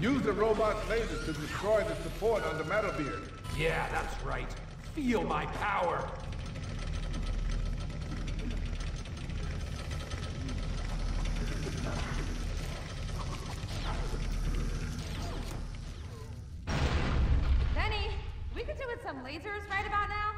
Use the robot's lasers to destroy the support on the Metalbeard. Yeah, that's right. Feel my power. Benny, we could do with some lasers right about now.